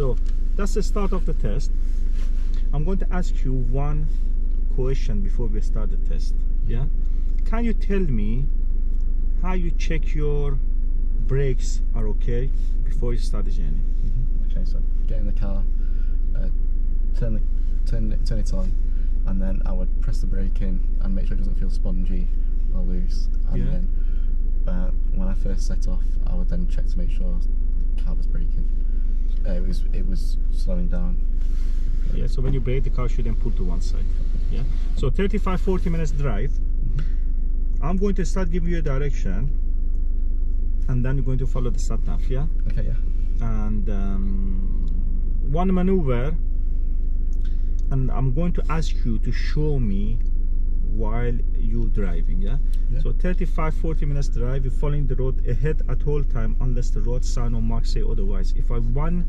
so that's the start of the test i'm going to ask you one question before we start the test yeah can you tell me how you check your brakes are okay before you start the journey Okay, so get in the car, uh, turn the turn it, turn it on, and then I would press the brake in and make sure it doesn't feel spongy or loose. And Yeah. then uh, when I first set off, I would then check to make sure the car was braking. Uh, it was it was slowing down. yeah so when you brake the car should then pull to one side. Yeah? So 35 40 minutes drive. I'm going to start giving you a direction and then you're going to follow the sat nav yeah? Okay, yeah. and um, one maneuver and I'm going to ask you to show me while you driving yeah? Yeah. so 35 40 minutes drive you're following the road ahead at all time unless the road sign or mark say otherwise if I want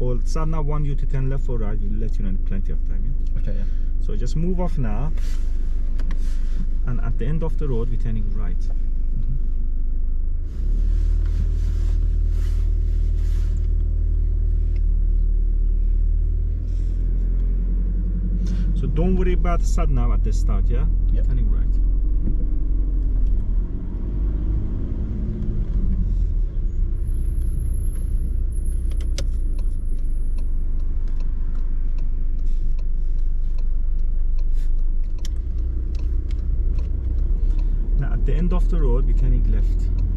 or sat nav want you to turn left or right we'll let you know in plenty of time yeah? Okay, yeah. so just move off now and at the end of the road we're turning right don't worry about sat nav at the start, yeah? Yep. Turning right. Now at the end of the road, we're turning left.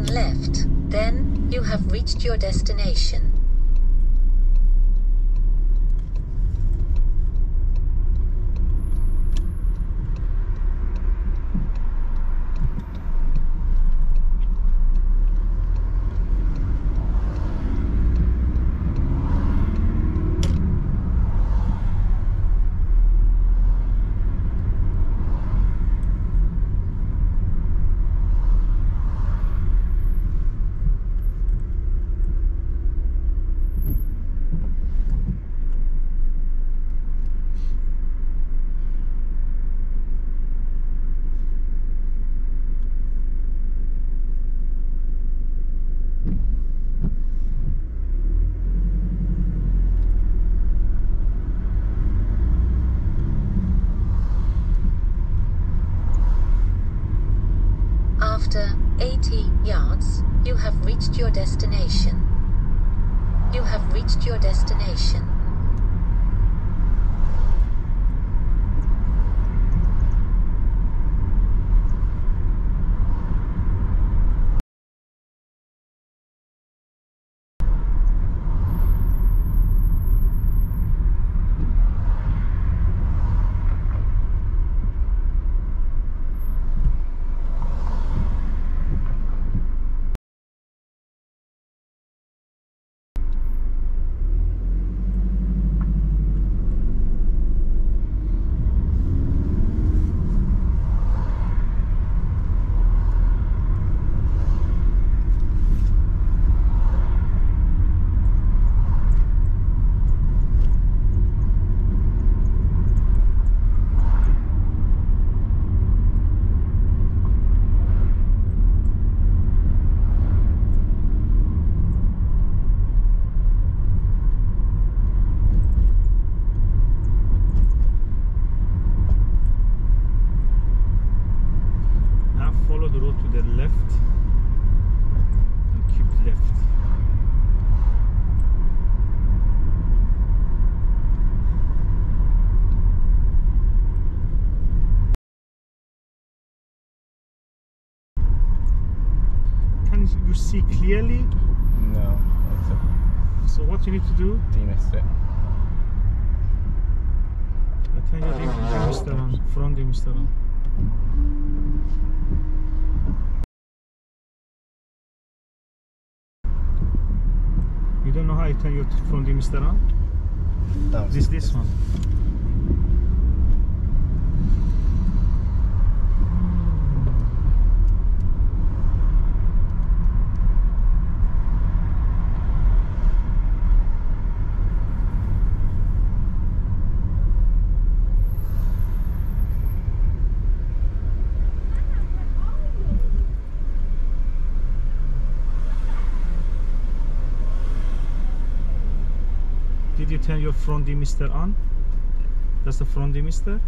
Turn left. Then, you have reached your destination. After 80 yards, you have reached your destination. You have reached your destination. Now follow the road to the left and keep left. Can you see clearly? No, So what you need to do? demissed it. I tell you, Mr. On, front Mr. On. You don't know how you turn your front Mr. On? That This this one. Turn your front demister on? That's the front demister.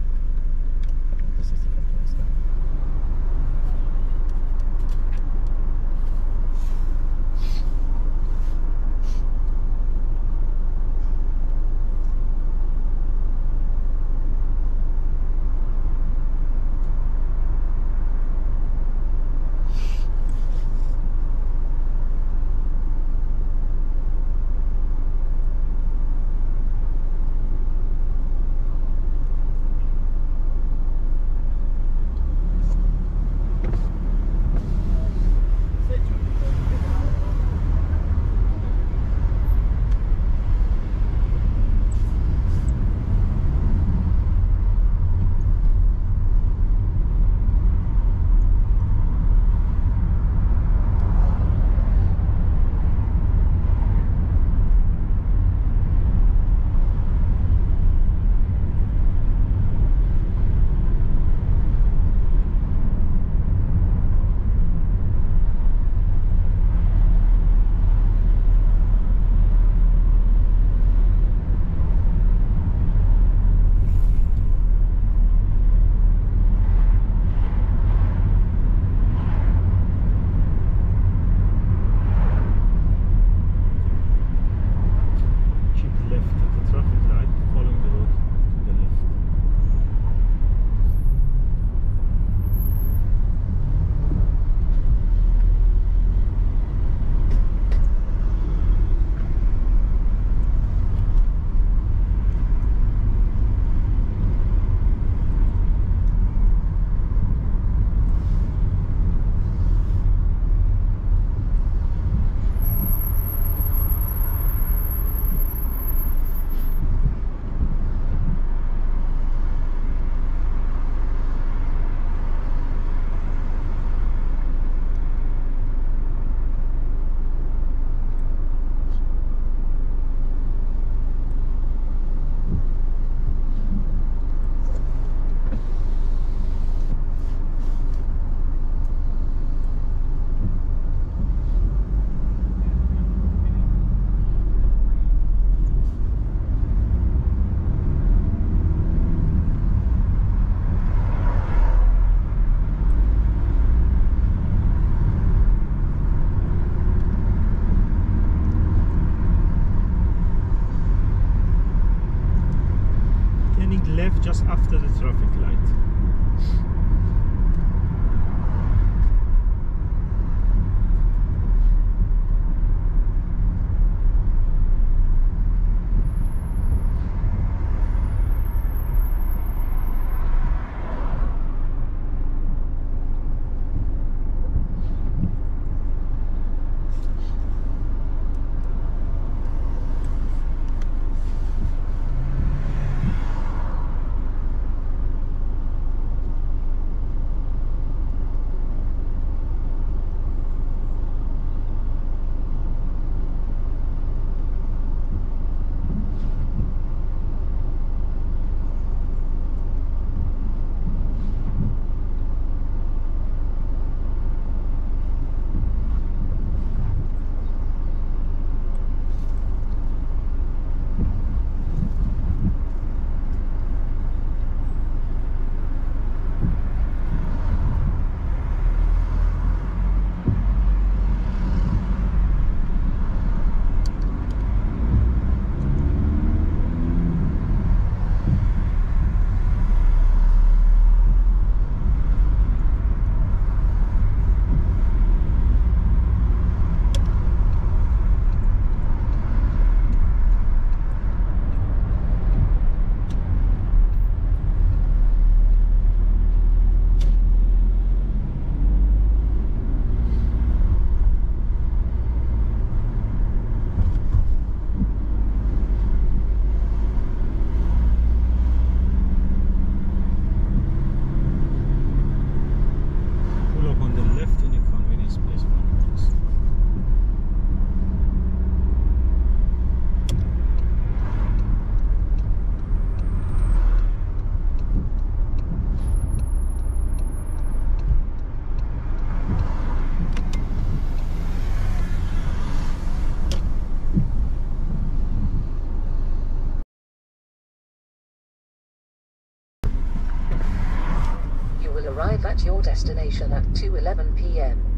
at your destination at 2.11 p.m.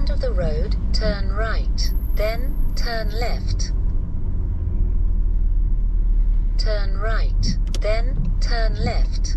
end of the road, turn right, then turn left. Turn right, then turn left.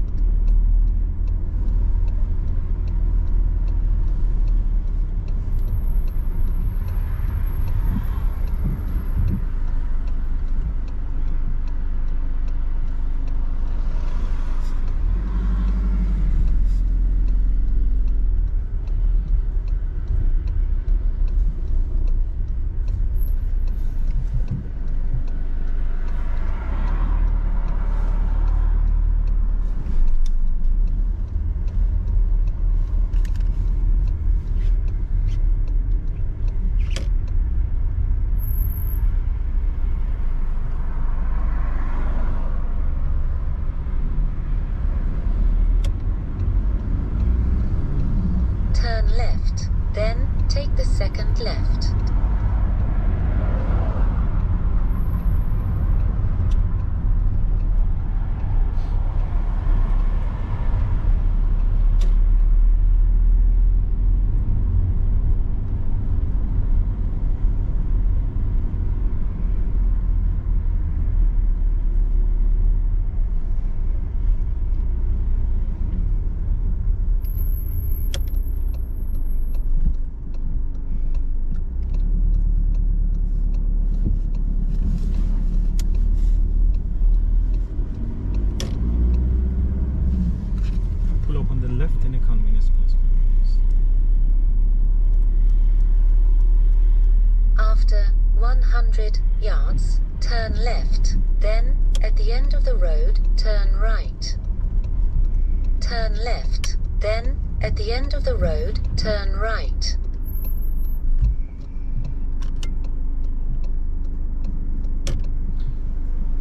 Then, at the end of the road, turn right.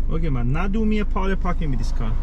Okay, man. Now do me a parallel parking with this car.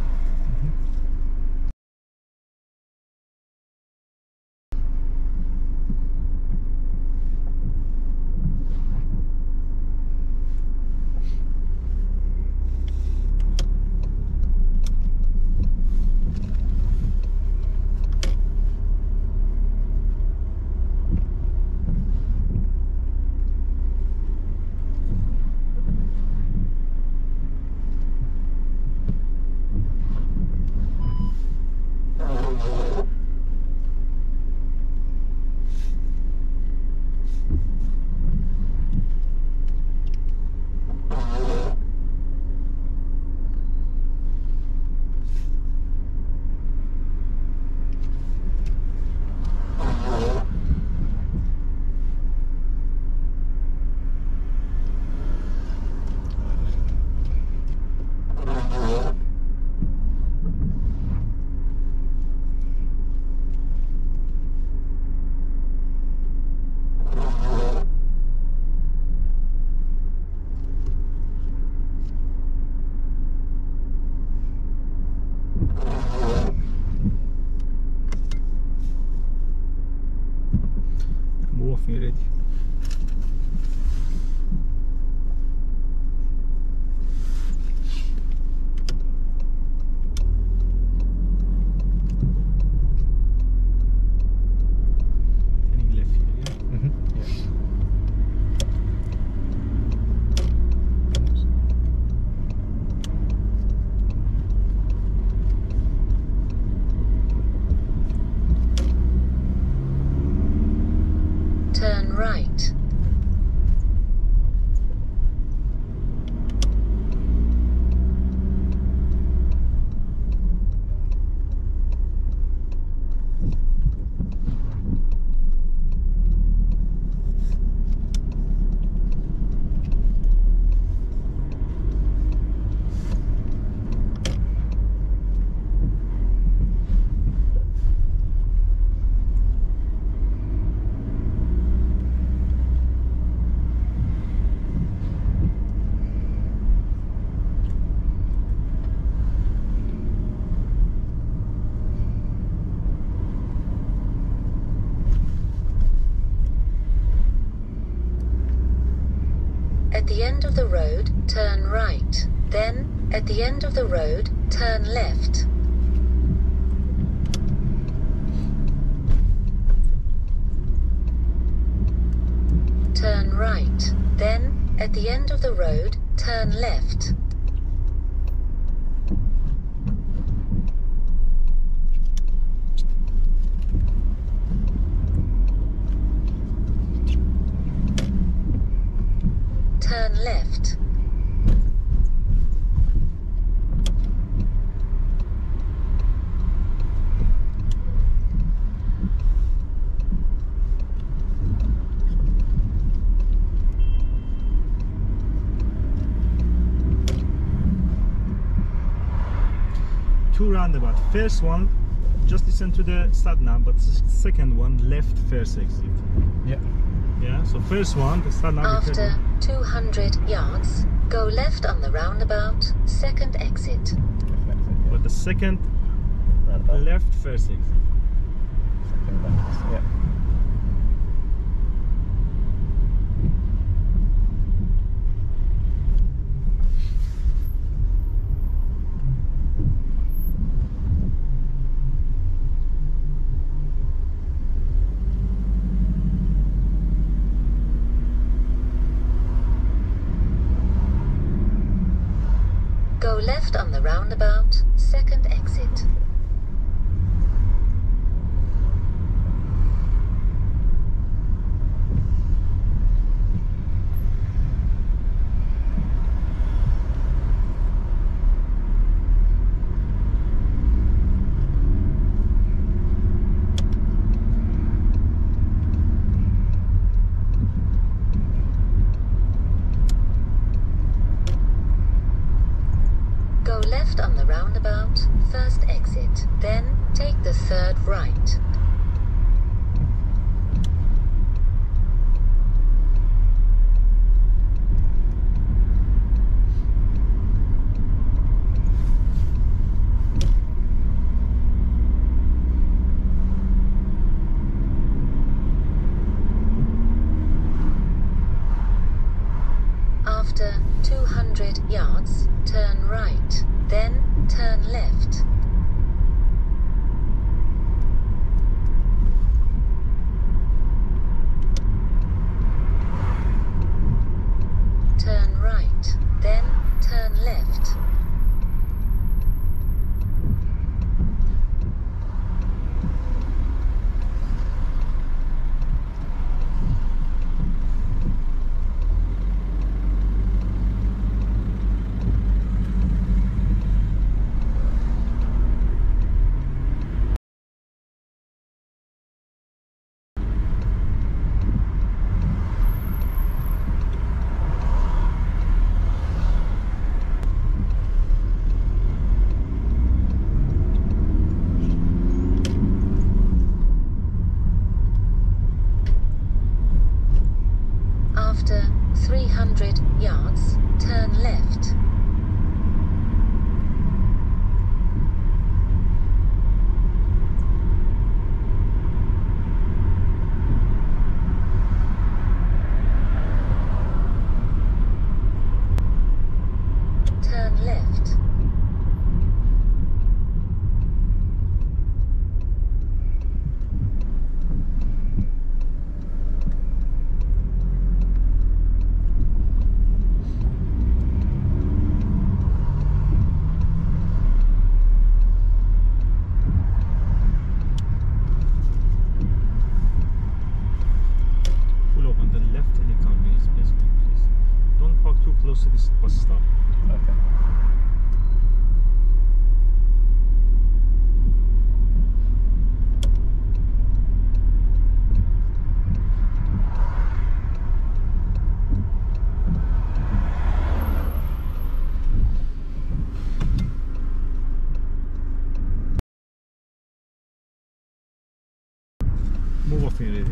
The end of the road, turn left. Turn right. Then, at the end of the road, turn left. Turn left. Two roundabout. First one, just listen to the sat nav, but s- second one, left first exit. Yeah. Yeah, so first one, the sat nav will tell After 200 yards, go left on the roundabout, second exit. Definitely, but the second left first exit. Second left. Yeah. the roundabout, second exit. yards, turn left. Muy bocina.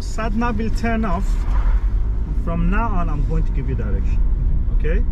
sat nav will turn off. From now on i'm going to give you direction. Okay?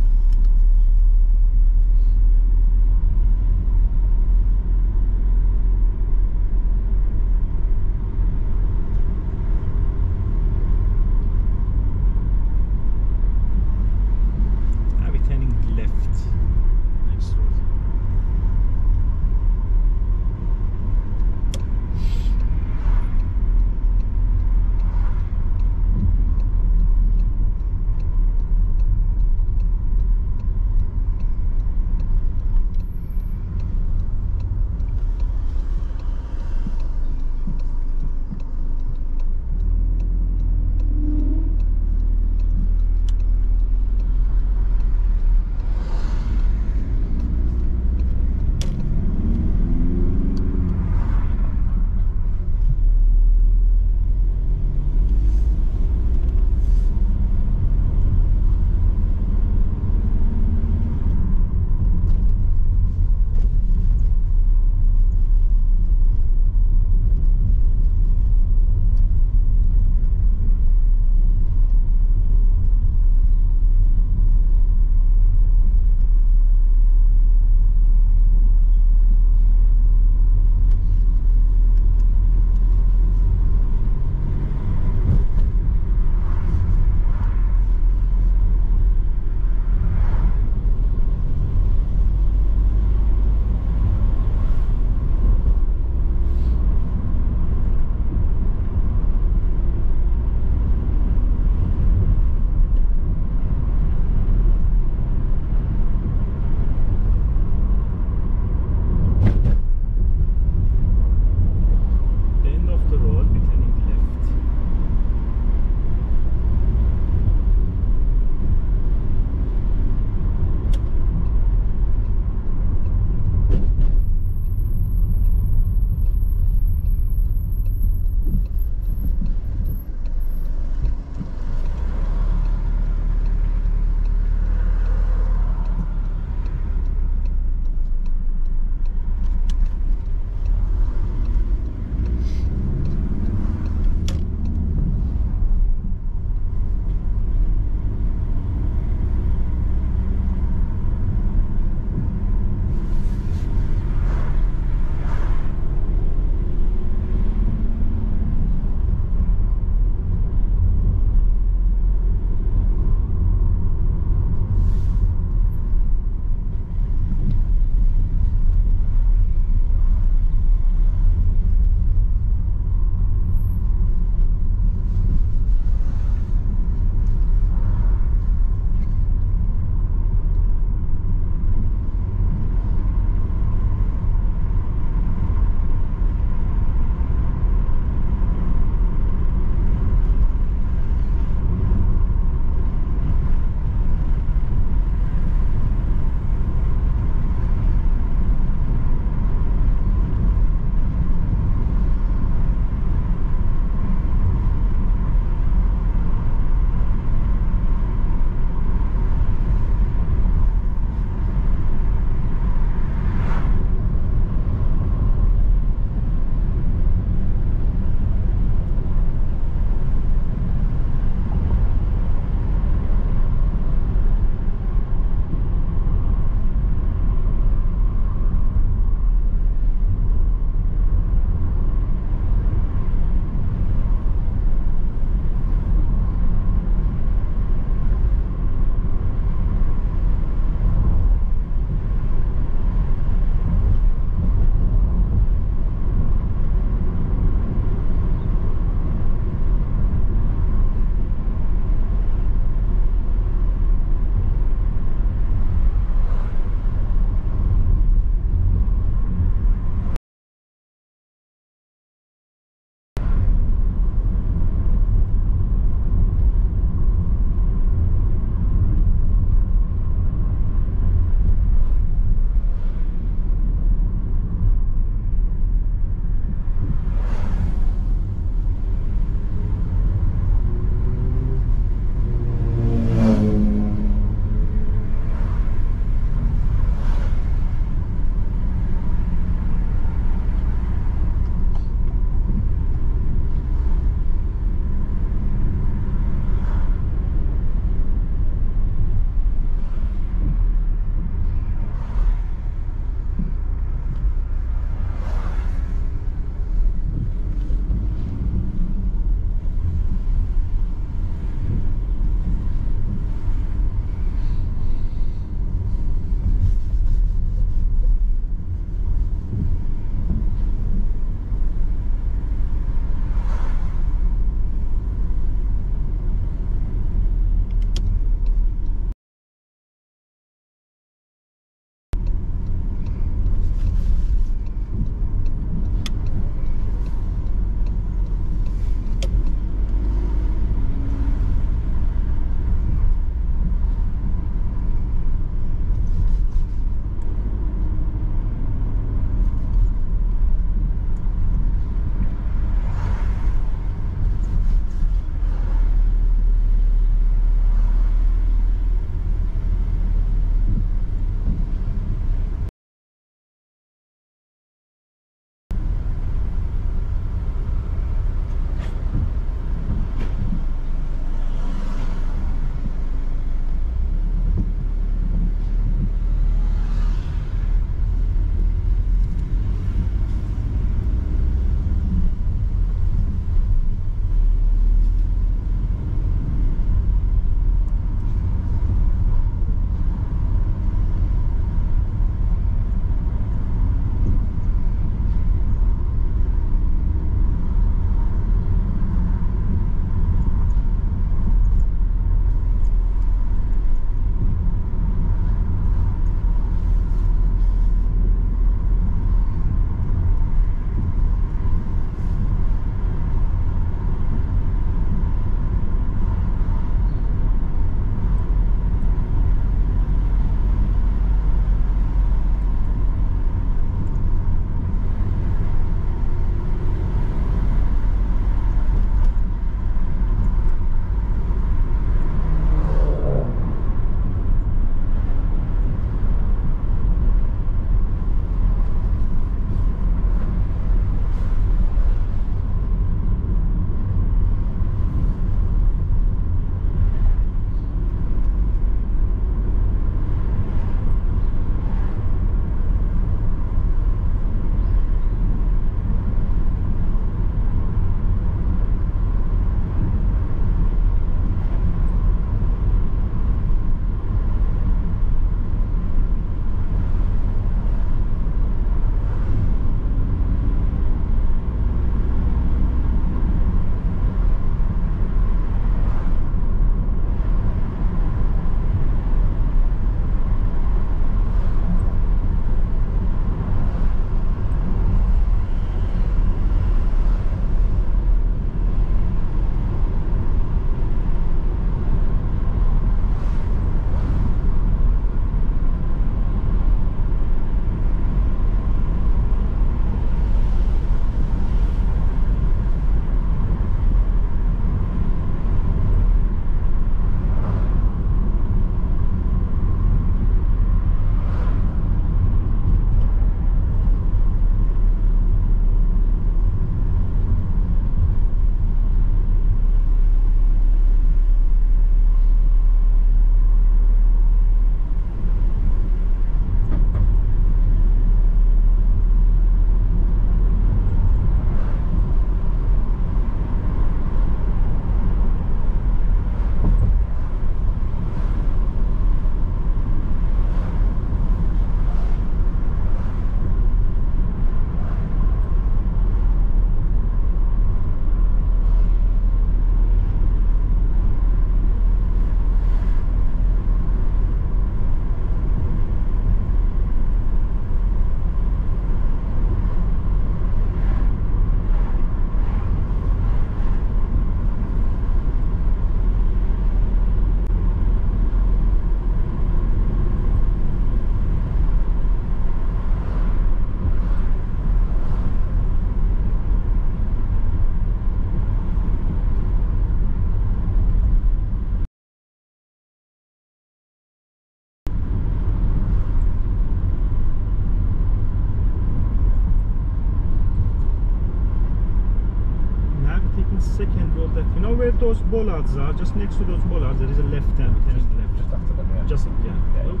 Those bollards are, just next to those bollards, there is a left turn, turn left. Just after them, yeah. Just yeah. Yeah. Look.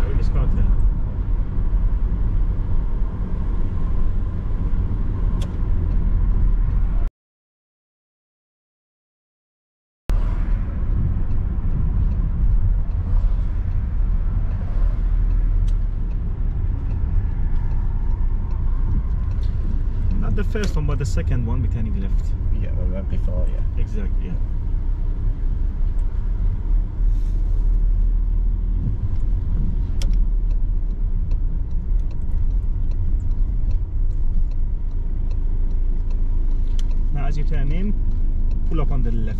I will start there. Not the first one, but the second one, we're turning left. yeah, we went before, yeah. Exactly. Yeah. Now, as you turn in, pull up on the left.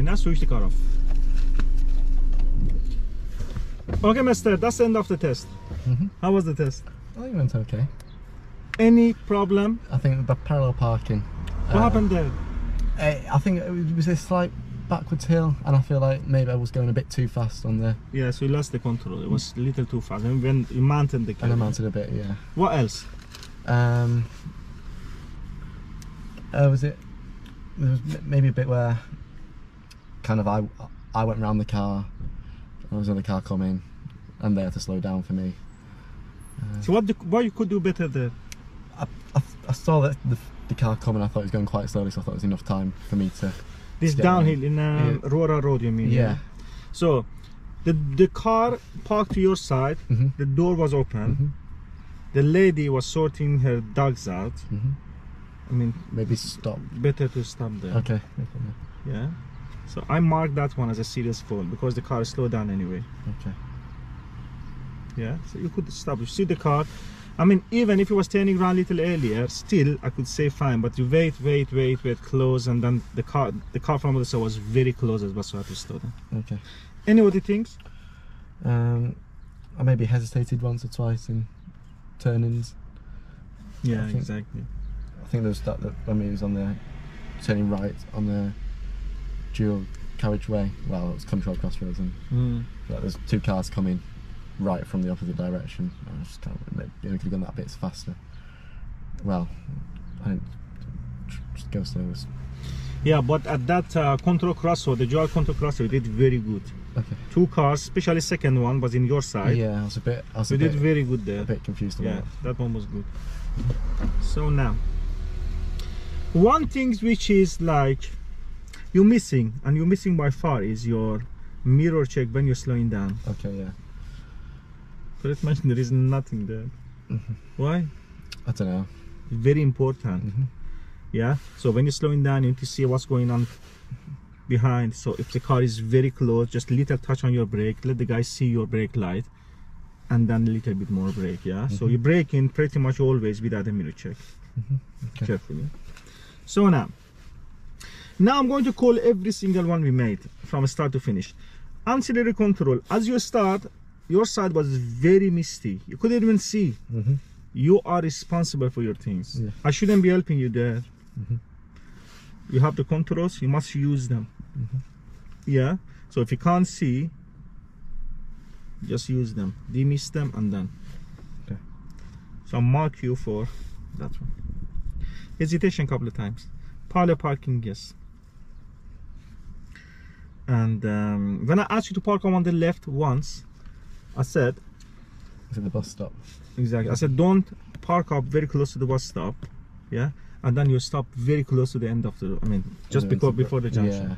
Okay, now switch the car off. Okay, mister, that's the end of the test. Mhm. How was the test? I think it went okay. Any problem? I think the parallel parking. What uh, happened there? eh, I think it was a slight backwards hill, and I feel like maybe I was going a bit too fast on there, Yeah, so you lost the control. It was a little too fast. And when you mounted the car. and I mounted a bit. Yeah. What else? Um. Uh, was it? There was maybe a bit where, kind of, I I went round the car. I was another car coming, and they had to slow down for me. So what, do, what you could do better there? I, I, I saw that the, the car coming. I thought it was going quite slowly, so I thought it was enough time for me to. This Yeah. downhill in um, Yeah. Aurora Road, you mean? Yeah. So, the the car parked to your side. Mhm. The door was open. Mhm. The lady was sorting her dogs out. Mhm. I mean, Maybe stop. better to stop there. Okay. Yeah. So I marked that one as a serious fault because the car slowed down anyway. Okay. Yeah. So you could stop. You see the car. I mean, even if it was turning around a little earlier, still I could say fine. But you wait, wait, wait, wait, close, and then the car, the car from the side was very close as well, so I had to slow down. Okay. Any other things? Um, I maybe hesitated once or twice in turn-ins. Yeah, I think- exactly. I think there was that, that when we was on the turning right on the dual carriageway. Well, it was country road crossroads, and Mm. like, there's two cars coming right from the opposite direction. I just kind of maybe we could have gone that bit faster. Well, I didn't just go slow. Yeah, but at that uh, control crossroad, the dual control crossroad, did very good. Okay. Two cars, especially second one, was in your side. Yeah, I was a bit. I was a You bit, did very good there. a bit confused about Yeah, that one was good. So now, one thing which is like you're missing, and you're missing by far, is your mirror check when you're slowing down. Okay, yeah. Pretty much there is nothing there. Mm-hmm. Why? I don't know. Very important. Mhm. Yeah. So when you're slowing down, you need to see what's going on behind. So if the car is very close, just little touch on your brake. Let the guy see your brake light, and then a little bit more brake. Yeah. So you brake in pretty much always without a mirror check. Okay. Carefully. So now, now I'm going to call every single one we made from start to finish. Ancillary control. As you start, your side was very misty. You couldn't even see. Mhm. You are responsible for your things. Yeah. I shouldn't be helping you there. Mhm. You have the controls. You must use them. Yeah. So if you can't see, just use them. Demist them and then. Okay. So I'll mark you for that one. Hesitation a couple of times. Parallel parking, yes. And um, when I asked you to park on the left once, I said Is it the bus stop? exactly. I said don't park up very close to the bus stop, yeah, and then you stop very close to the end of the. I mean, just Yeah, because it's a bit- before the junction. Yeah.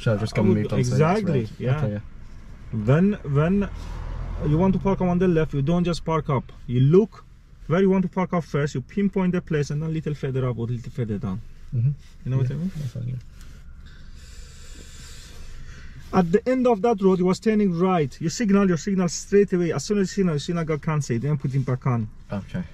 Should I have just I would- moved on the next exactly, yeah. Okay, yeah. When when you want to park on the left, you don't just park up. You look where you want to park up first. You pinpoint the place, and then a little further up or a little further down. Mhm. You know what I Yeah, mean? At the end of that road, you was turning right. You signal your signal straight away. As soon as you signal, your signal got cancelled. Then put it back on. Okay.